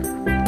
Bye.